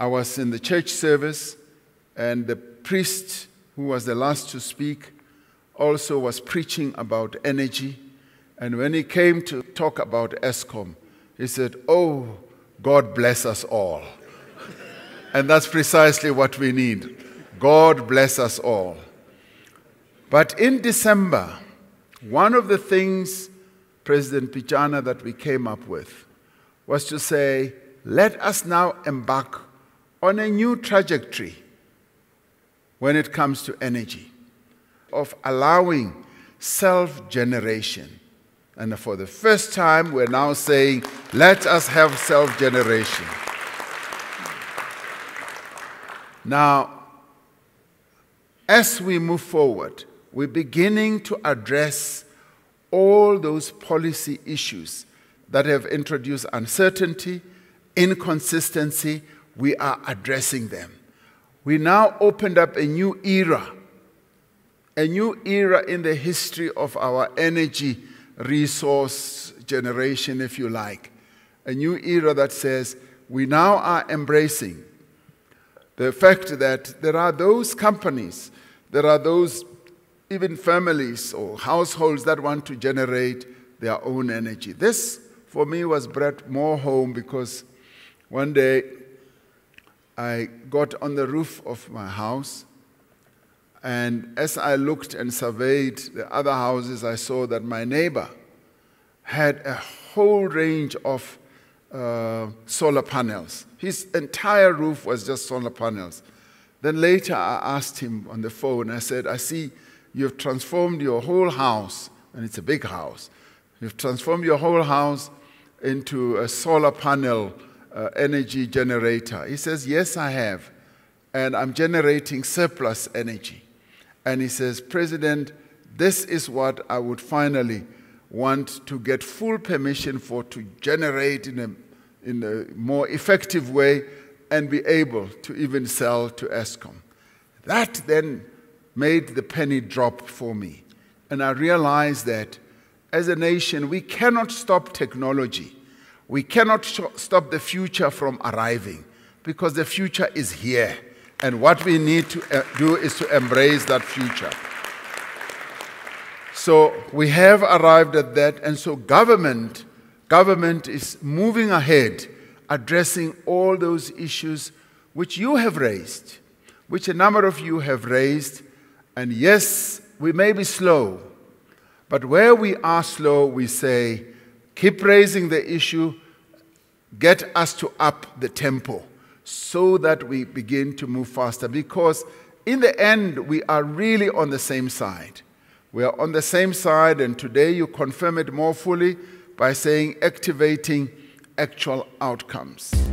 I was in the church service, and the priest who was the last to speak also was preaching about energy. And when he came to talk about Eskom, he said, Oh, God bless us all. and that's precisely what we need. God bless us all. But in December, one of the things, President Pityana, that we came up with was to say, let us now embark on a new trajectory when it comes to energy, of allowing self generation. And for the first time, we're now saying, let us have self generation. Now, as we move forward, we're beginning to address all those policy issues that have introduced uncertainty, inconsistency. We are addressing them. We now opened up a new era, a new era in the history of our energy resource generation, if you like. A new era that says we now are embracing the fact that there are those companies, there are those even families or households that want to generate their own energy. This, for me, was brought more home because one day I got on the roof of my house, and as I looked and surveyed the other houses, I saw that my neighbor had a whole range of uh, solar panels. His entire roof was just solar panels. Then later I asked him on the phone, I said, I see You've transformed your whole house, and it's a big house. You've transformed your whole house into a solar panel uh, energy generator. He says, Yes, I have. And I'm generating surplus energy. And he says, President, this is what I would finally want to get full permission for to generate in a, in a more effective way and be able to even sell to Eskom. That then made the penny drop for me. And I realized that as a nation, we cannot stop technology. We cannot stop the future from arriving because the future is here. And what we need to uh, do is to embrace that future. So we have arrived at that, and so government, government is moving ahead, addressing all those issues which you have raised, which a number of you have raised, and yes, we may be slow, but where we are slow, we say, keep raising the issue, get us to up the tempo so that we begin to move faster. Because in the end, we are really on the same side. We are on the same side, and today you confirm it more fully by saying activating actual outcomes.